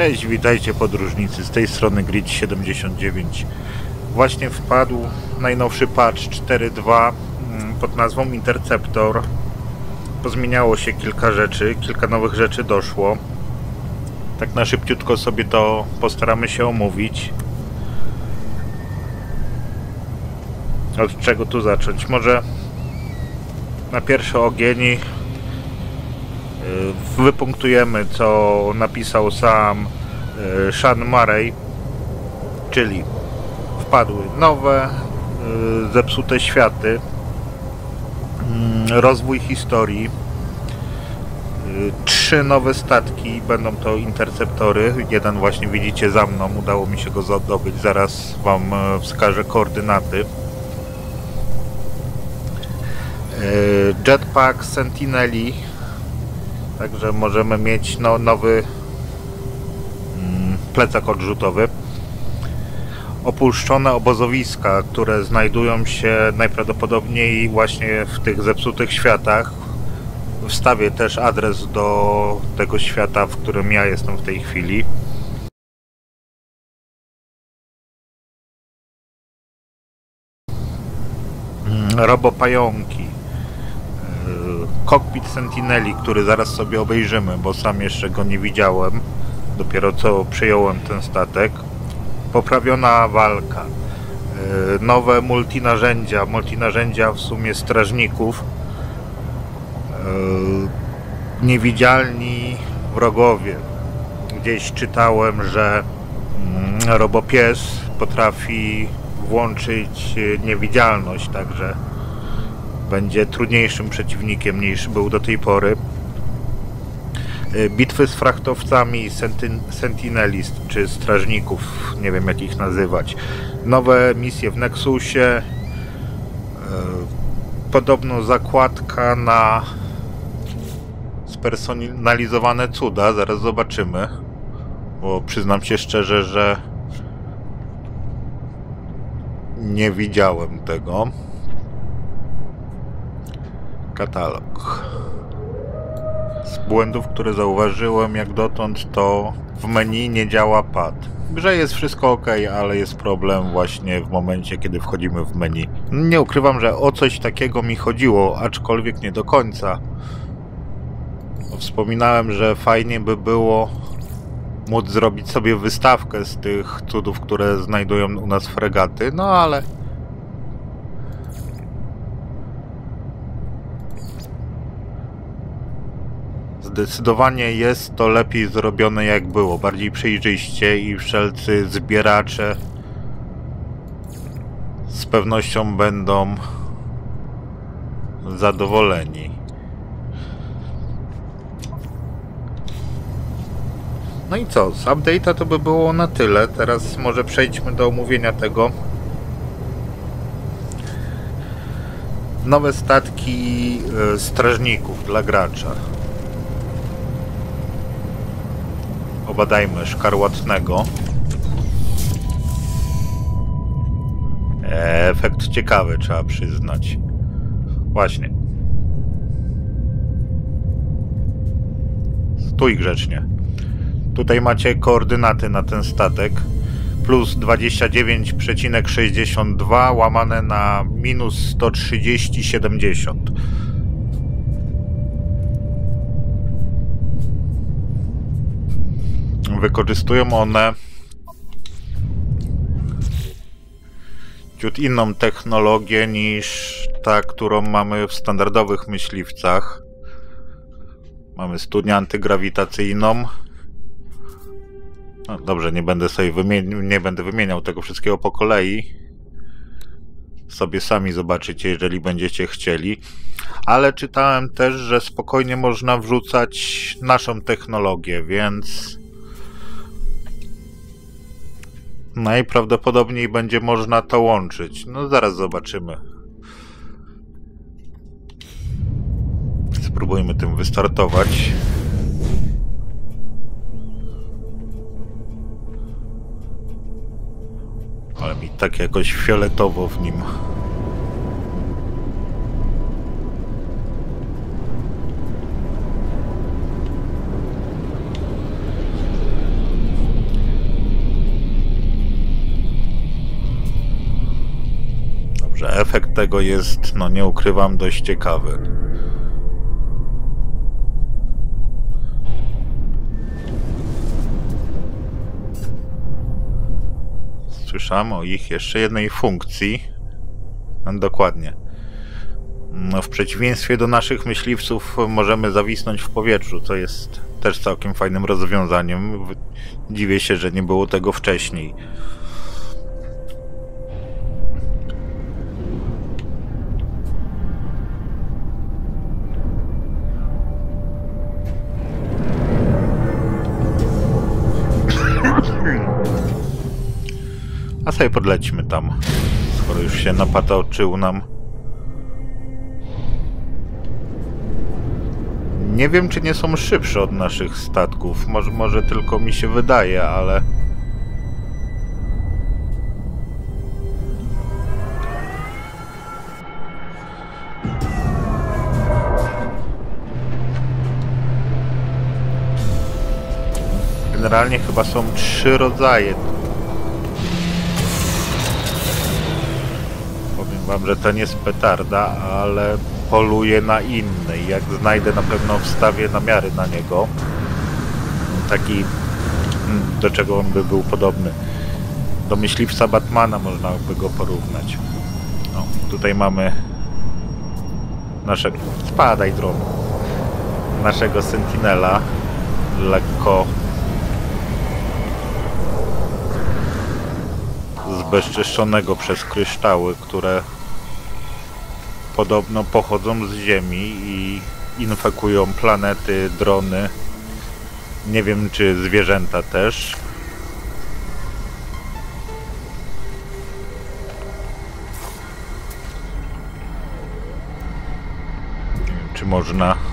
Cześć, witajcie podróżnicy, z tej strony Grid79. Właśnie wpadł najnowszy patch 4.2 mm, pod nazwą Interceptor. Pozmieniało się kilka rzeczy, kilka nowych rzeczy doszło. Tak na szybciutko sobie to postaramy się omówić. Od czego tu zacząć? Może na pierwszy ogień wypunktujemy, co napisał sam y, Sean Murray, czyli wpadły nowe, y, zepsute światy, mm, rozwój historii, trzy nowe statki, będą to interceptory, jeden właśnie widzicie za mną, udało mi się go zdobyć, zaraz Wam wskażę koordynaty. Jetpack Sentineli, także możemy mieć no, nowy mm, plecak odrzutowy. Opuszczone obozowiska, które znajdują się najprawdopodobniej właśnie w tych zepsutych światach. Wstawię też adres do tego świata, w którym ja jestem w tej chwili. Robopająki. Cockpit Sentineli, który zaraz sobie obejrzymy, bo sam jeszcze go nie widziałem. Dopiero co przyjąłem ten statek. Poprawiona walka. Nowe multinarzędzia, multinarzędzia w sumie strażników. Niewidzialni wrogowie. Gdzieś czytałem, że robopies potrafi włączyć niewidzialność, także będzie trudniejszym przeciwnikiem niż był do tej pory. Bitwy z frachtowcami sentin Sentinelist czy strażników, nie wiem jak ich nazywać. Nowe misje w Nexusie. Podobno zakładka na spersonalizowane cuda, zaraz zobaczymy. Bo przyznam się szczerze, że nie widziałem tego. Katalog. Z błędów, które zauważyłem jak dotąd, to w menu nie działa pad. W grze jest wszystko ok, ale jest problem właśnie w momencie, kiedy wchodzimy w menu. Nie ukrywam, że o coś takiego mi chodziło, aczkolwiek nie do końca. Wspominałem, że fajnie by było móc zrobić sobie wystawkę z tych cudów, które znajdują u nas fregaty, no ale Zdecydowanie jest to lepiej zrobione jak było, bardziej przejrzyście i wszelcy zbieracze z pewnością będą zadowoleni. No i co, z update'a to by było na tyle. Teraz może przejdźmy do omówienia tego. Nowe statki strażników dla gracza. Obadajmy szkarłatnego. Efekt ciekawy, trzeba przyznać. Właśnie. Stój grzecznie. Tutaj macie koordynaty na ten statek. Plus 29,62 łamane na minus 130,70. Wykorzystują one ciut inną technologię niż ta, którą mamy w standardowych myśliwcach. Mamy studnię antygrawitacyjną. No dobrze, nie będę sobie wymieniał, nie będę wymieniał tego wszystkiego po kolei. Sobie sami zobaczycie, jeżeli będziecie chcieli. Ale czytałem też, że spokojnie można wrzucać naszą technologię, więc Najprawdopodobniej będzie można to łączyć. No zaraz zobaczymy. Spróbujmy tym wystartować. Ale mi tak jakoś fioletowo w nim. Efekt tego jest, no nie ukrywam, dość ciekawy. Słyszałem o ich jeszcze jednej funkcji. No, dokładnie. No, w przeciwieństwie do naszych myśliwców możemy zawisnąć w powietrzu, co jest też całkiem fajnym rozwiązaniem. Dziwię się, że nie było tego wcześniej. Sobie podlecimy tam, skoro już się napatoczył nam. Nie wiem, czy nie są szybsze od naszych statków. Może, może tylko mi się wydaje, ale... Generalnie chyba są trzy rodzaje. Wam, że to nie jest petarda, ale poluje na innej. Jak znajdę, na pewno wstawię namiary na niego. Taki, do czego on by był podobny. Do myśliwca Batmana można by go porównać. No, tutaj mamy naszego... Spadaj dronu. Naszego Sentinela. Lekko zbezczeszczonego przez kryształy, które podobno pochodzą z Ziemi i infekują planety, drony. Nie wiem, czy zwierzęta też. Czy można...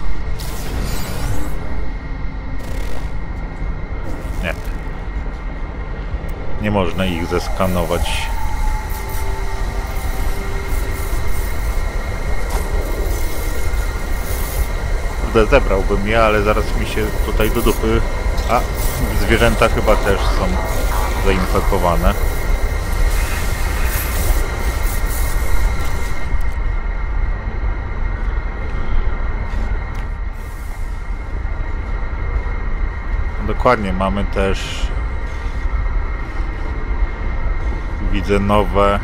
Nie można ich zeskanować. kurde, zebrałbym je, ale zaraz mi się tutaj do dupy... A, zwierzęta chyba też są zainfekowane. Dokładnie, mamy też widzę nowe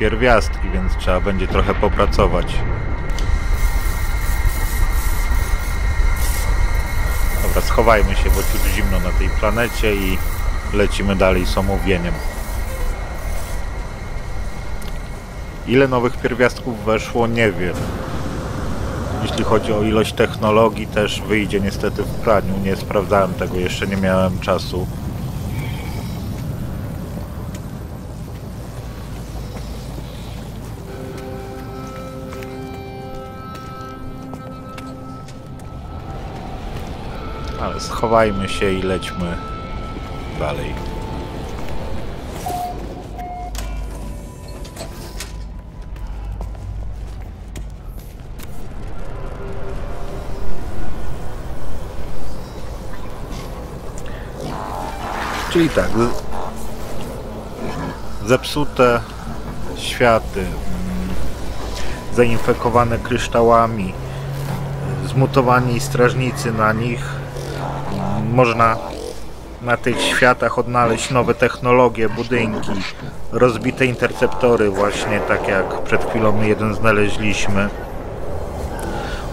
pierwiastki, więc trzeba będzie trochę popracować. Dobra, schowajmy się, bo tu zimno na tej planecie i lecimy dalej z omówieniem. Ile nowych pierwiastków weszło, nie wiem. Jeśli chodzi o ilość technologii, też wyjdzie niestety w praniu. Nie sprawdzałem tego, jeszcze nie miałem czasu. Schowajmy się i lećmy dalej. Czyli tak, zepsute światy, mm, zainfekowane kryształami, zmutowani strażnicy na nich, można na tych światach odnaleźć nowe technologie, budynki, rozbite interceptory właśnie, tak jak przed chwilą jeden znaleźliśmy.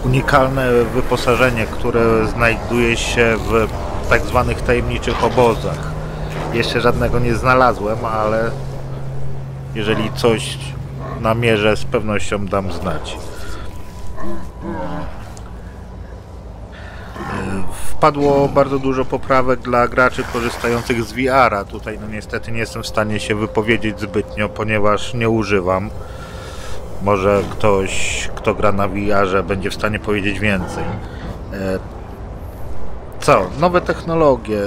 Unikalne wyposażenie, które znajduje się w tak zwanych tajemniczych obozach. Jeszcze żadnego nie znalazłem, ale jeżeli coś namierzę, z pewnością dam znać. Wpadło bardzo dużo poprawek dla graczy korzystających z VR-a. Tutaj no niestety nie jestem w stanie się wypowiedzieć zbytnio, ponieważ nie używam. Może ktoś, kto gra na VR-ze będzie w stanie powiedzieć więcej. E, co? Nowe technologie,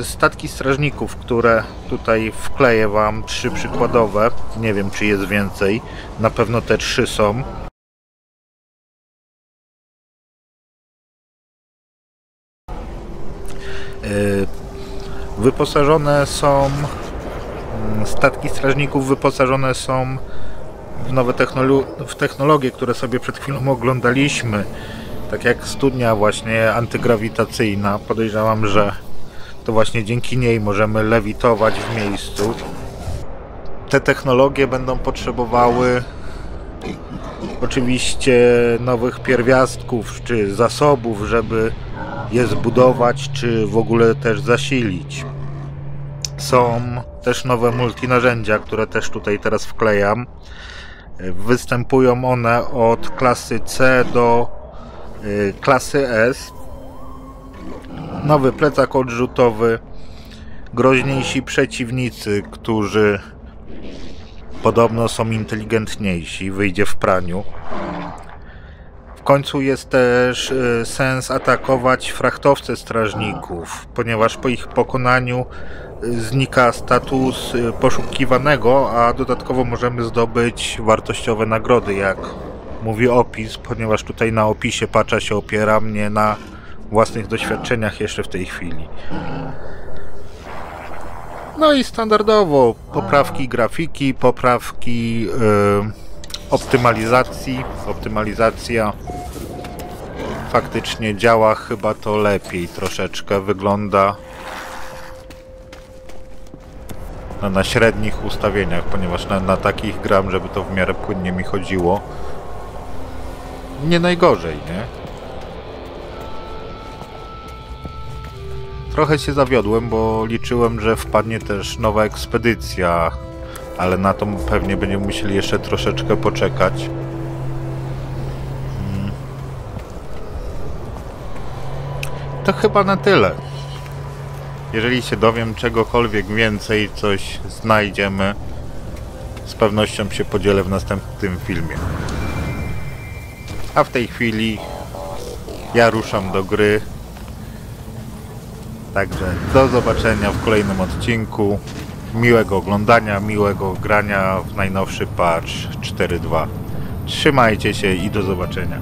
y, statki strażników, które tutaj wkleję Wam, trzy przykładowe. Nie wiem, czy jest więcej. Na pewno te trzy są. Wyposażone są Mm, Statki strażników wyposażone są w nowe technolo- w technologie, które sobie przed chwilą oglądaliśmy. Tak jak studnia właśnie antygrawitacyjna. Podejrzewam, że to właśnie dzięki niej możemy lewitować w miejscu. Te technologie będą potrzebowały oczywiście nowych pierwiastków czy zasobów, żeby je zbudować, czy w ogóle też zasilić. Są też nowe multinarzędzia, które też tutaj teraz wklejam. Występują one od klasy C do y, klasy S. Nowy plecak odrzutowy, groźniejsi przeciwnicy, którzy podobno są inteligentniejsi, wyjdzie w praniu. Końcu jest też y, sens atakować frachtowce strażników, ponieważ po ich pokonaniu y, znika status y, poszukiwanego, a dodatkowo możemy zdobyć wartościowe nagrody, jak mówi opis, ponieważ tutaj na opisie patcha się opieram, nie na własnych doświadczeniach jeszcze w tej chwili. No i standardowo poprawki grafiki, poprawki y, optymalizacji. Optymalizacja faktycznie działa chyba to lepiej troszeczkę wygląda na, na średnich ustawieniach, ponieważ na, na takich gram, żeby to w miarę płynnie mi chodziło. Nie najgorzej, nie? Trochę się zawiodłem, bo liczyłem, że wpadnie też nowa ekspedycja, ale na to pewnie będziemy musieli jeszcze troszeczkę poczekać. Mm. To chyba na tyle. Jeżeli się dowiem czegokolwiek więcej, coś znajdziemy, z pewnością się podzielę w następnym filmie. A w tej chwili ja ruszam do gry. Także do zobaczenia w kolejnym odcinku. Miłego oglądania, miłego grania w najnowszy patch 4.2. Trzymajcie się i do zobaczenia.